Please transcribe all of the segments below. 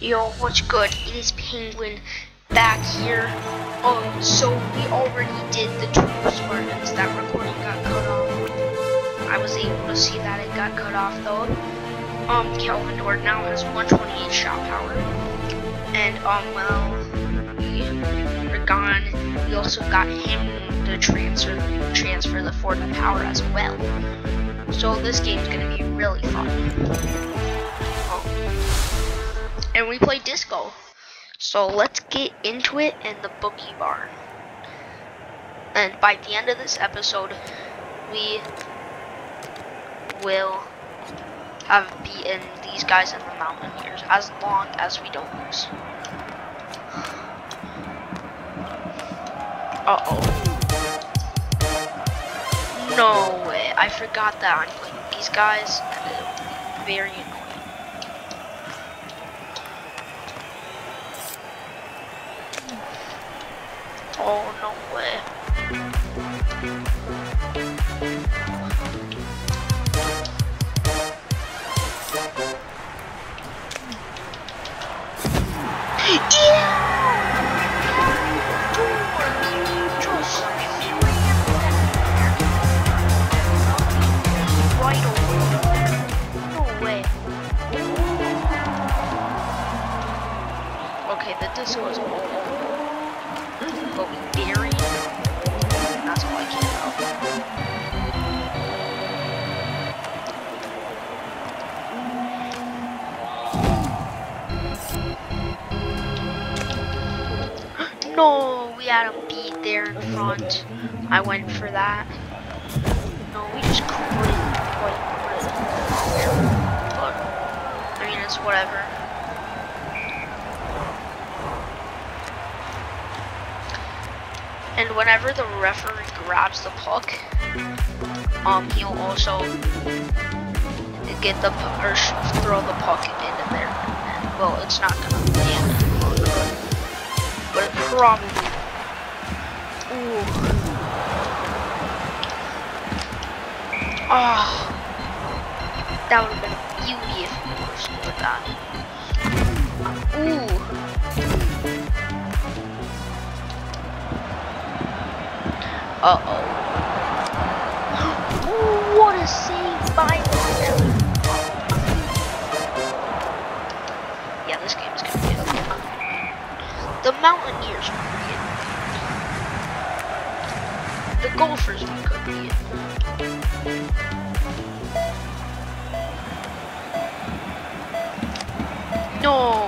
Yo, what's good? It is Penguin back here. Um, so we already did the two Spartans. That recording got cut off. I was able to see that it got cut off though. Um, Kelvin Dort now has 128 shot power. And, um, well, we are gone. We also got him to transfer, transfer the Fortnite power as well. So this game's gonna be really fun. And we play disco. So let's get into it in the bookie barn. And by the end of this episode, we will have beaten these guys in the Mountaineers as long as we don't lose. Uh-oh. No way. I forgot that I'm playing these guys. Very Oh, no I went for that. No, we just couldn't quite. But, I mean, it's whatever. And whenever the referee grabs the puck, um, he'll also get the or throw the puck into there. Well, it's not gonna land, but it probably. Ooh. Oh, that would have been have scored that. Ooh. Uh oh. What a save by Lionel. Yeah, this game is gonna be good. The Mountaineers would be it. The golfers could be. No.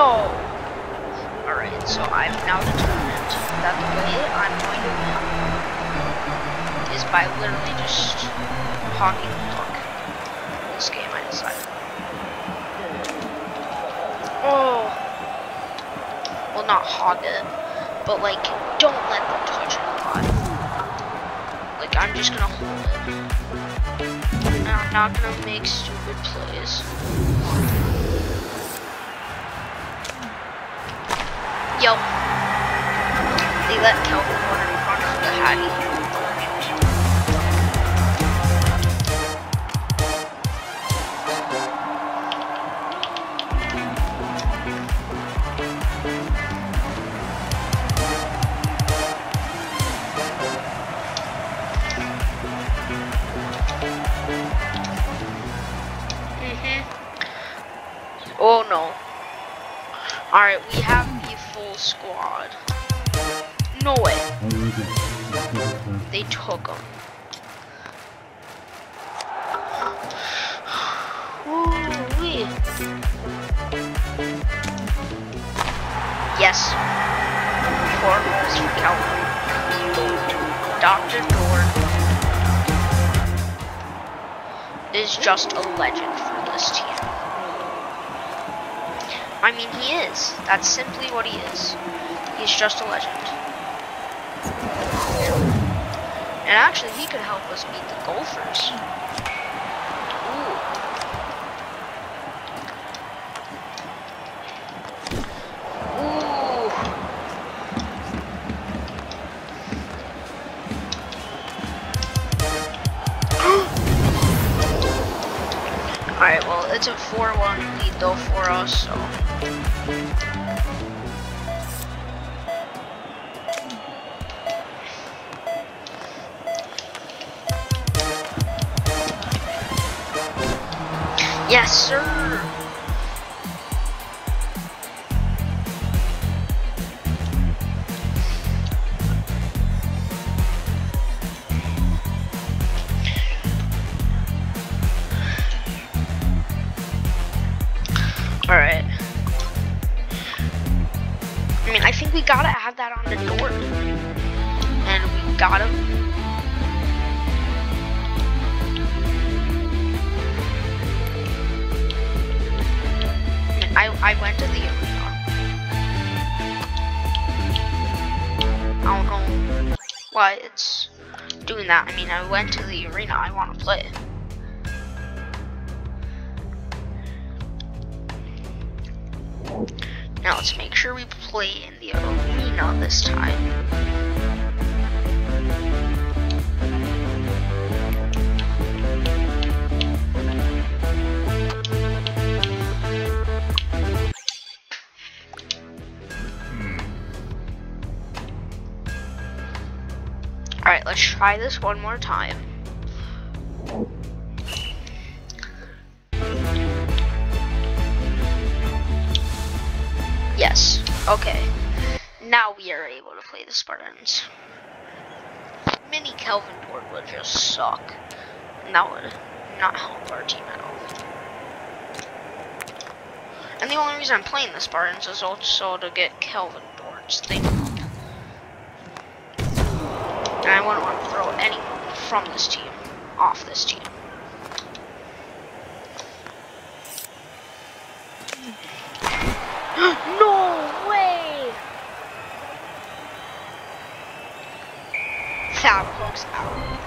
No. Alright, so I've now determined that the way I'm going to win is by literally just hogging the puck. This game I decided. Oh. Well, not hog it, but like, don't let them touch it a lot. Like, I'm just gonna hold it. And I'm not gonna make stupid plays. Yo. They let Kelvin run in front of the Hattie. Mhm. Oh no. Alright, we have the full squad. No way. They took him. Ooh-wee. Yes. Four goals for Calvin. Dr. Dort is just a legend for this team. I mean, he is. That's simply what he is. He's just a legend. And actually, he could help us beat the Golfers. Alright, well, it's a 4-1 lead though for us, so... Yes, sir! Why it's doing that. I mean, I went to the arena. I want to play. Now let's make sure we play in the arena this time. Let's try this one more time. Yes. Okay. Now we are able to play the Spartans. Mini Kelvin Dort would just suck. And that would not help our team at all. And the only reason I'm playing the Spartans is also to get Kelvin Dort's thing. And I wouldn't want to throw anyone from this team off this team. no way! Hooks out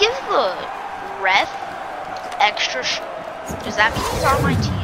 give the ref extra? Does that mean he's on my team?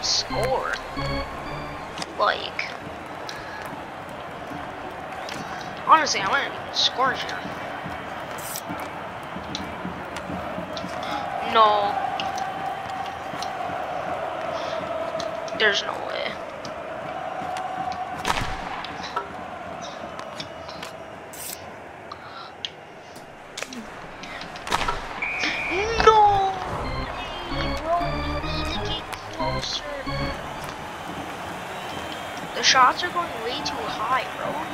To score. Like, honestly, I wouldn't even score here. No. There's no way. The shots are going way too high, bro.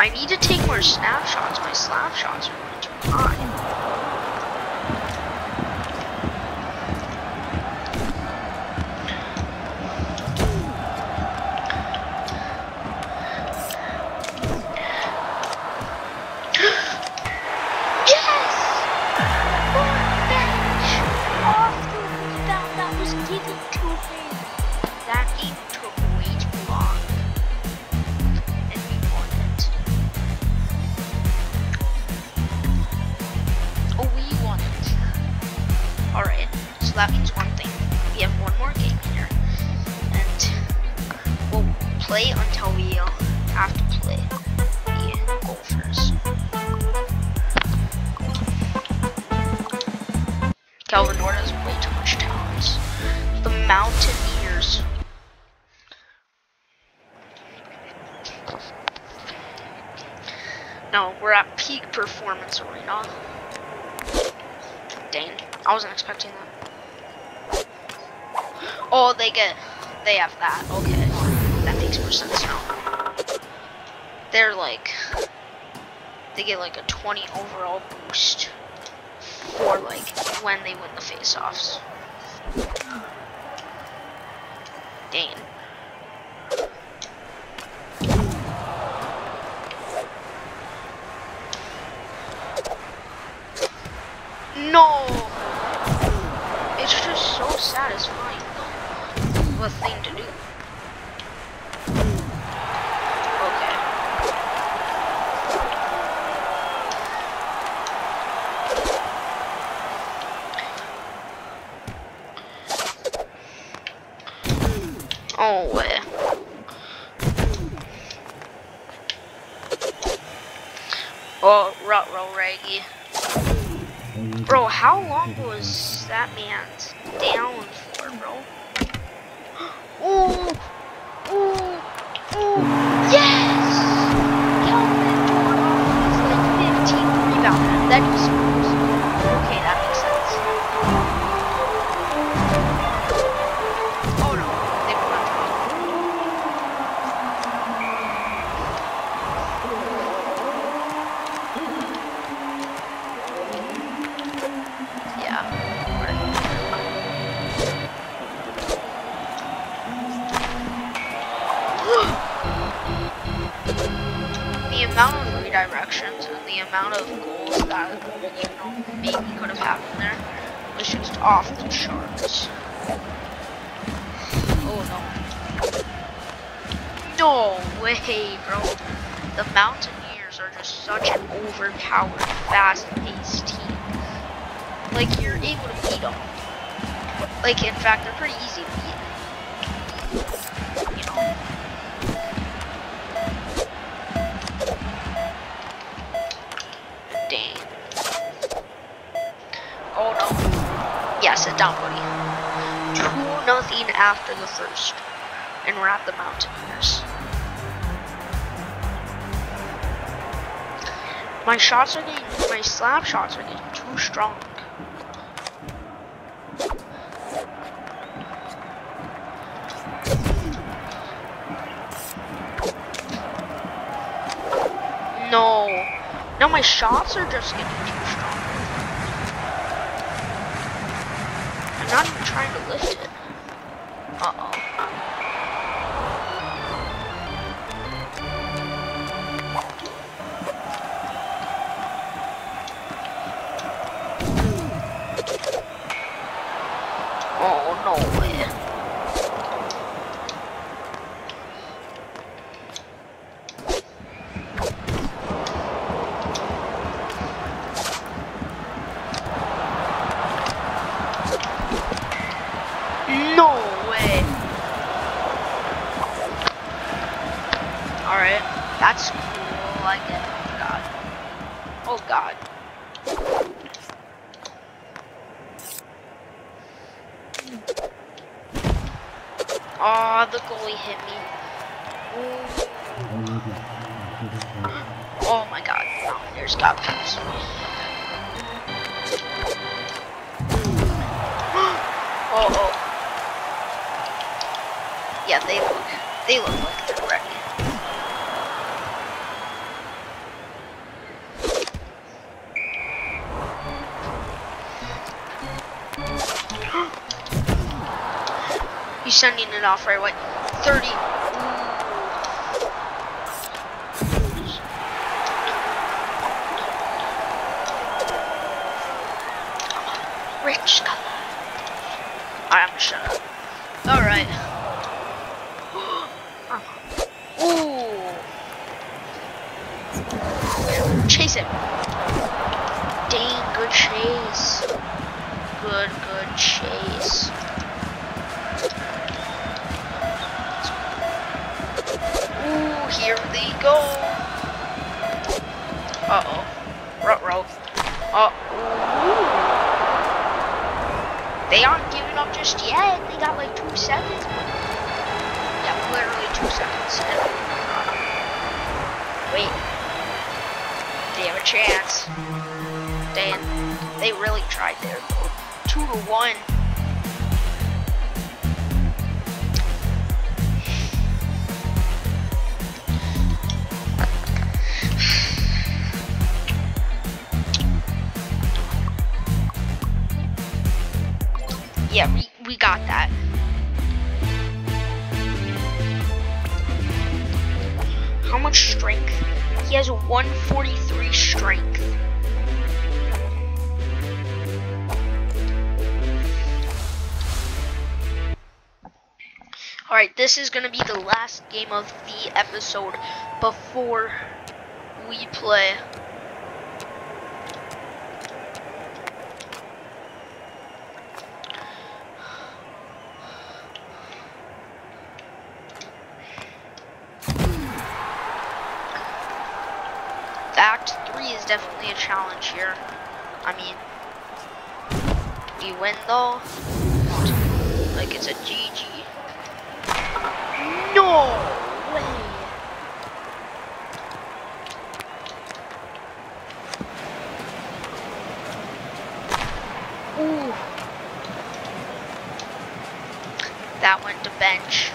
I need to take more snapshots. My snapshots are going too high. Play until we uh, have to play the Golfers. Calvin Nord has way too much talent. The Mountaineers. No, we're at peak performance arena. Dang, I wasn't expecting that. Oh, they get, they have that. Okay, that makes more sense now. They're like, they get like a 20 overall boost for like when they win the face-offs. Dang. No! It's just so satisfying though. Of a thing to do. Okay. Oh, way. Oh, Rutrow Raggy. Bro, how long was that man down for, bro? Ooh! Ooh! Ooh! Yes! Jordan is like 15 rebound. That is the amount of goals that you know maybe could have happened there was just off the charts. Oh no. No way, bro. The Mountaineers are just such an overpowered, fast-paced team like you're able to beat them. Like in fact, they're pretty easy to beat. Down, buddy. Two nothing after the first, and we're at the Mountaineers. My shots are getting, my slap shots are getting too strong. No. No, my shots are just getting too strong. I'm not even trying to lift it. No, there's oh, oh. Yeah, they look, they look like they're ready. He's sending it off right away. 30. Rich color. Alright, I'm gonna shut up. Alright. Ooh. Chase him. Dang, good chase. Good, good chase. Ooh, here they go. Uh-oh. Rut-row. Uh -oh. They aren't giving up just yet. They got like two seconds. Yeah, literally two seconds. Wait. They have a chance. They really tried there. Two to one. Yeah, we, we got that. How much strength? He has 143 strength. Alright, this is going to be the last game of the episode before we play Act 3 is definitely a challenge here. I mean, we win though. Like it's a GG. Ooh. That went to bench.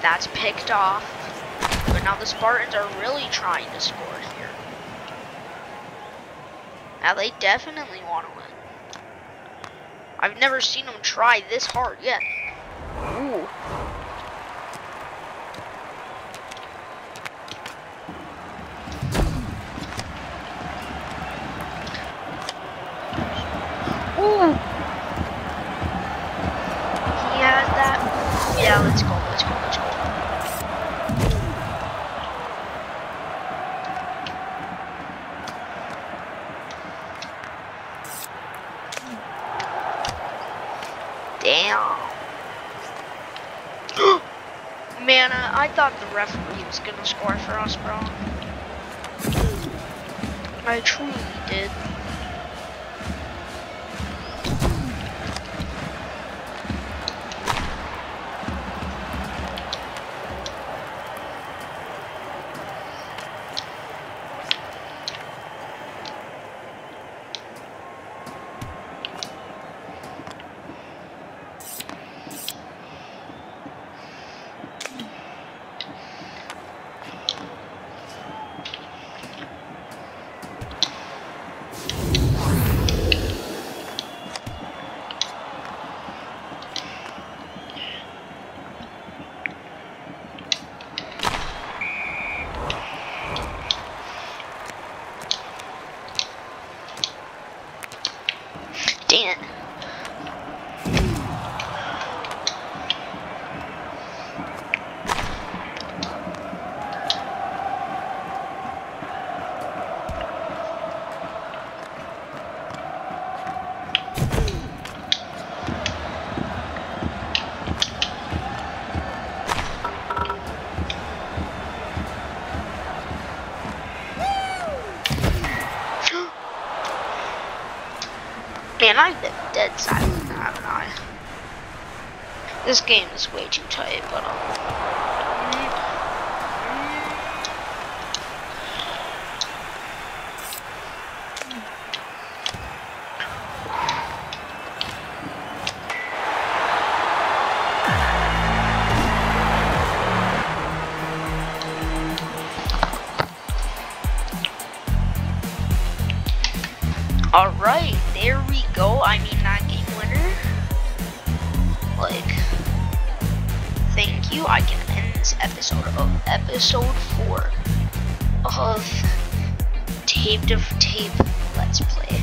That's picked off. But now the Spartans are really trying to score here. Now they definitely want to win. I've never seen them try this hard yet. Ooh. Ooh. He has that. Yeah, let's go, let's go, let's go. Damn. Man, uh, I thought the referee was gonna score for us, bro. I truly did. Dan. This game is way too tight, but um, episode 4 of Tape to Tape Let's Play.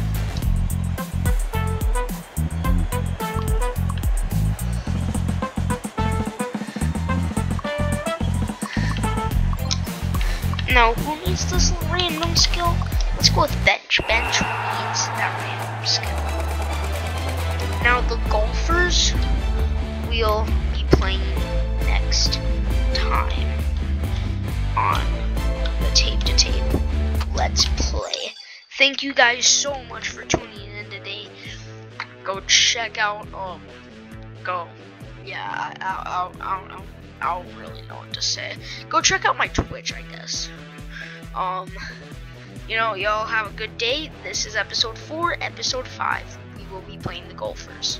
Now, who needs this random skill? Let's go with bench. Bench needs that random skill. Now the golfers we'll be playing next time on the tape to tape. Let's play. Thank you guys so much for tuning in today. Go check out um go yeah I I I, I don't know I don't really know what to say. Go check out my Twitch I guess. Um you know, y'all have a good day. This is episode 4. Episode 5, we will be playing the Golfers.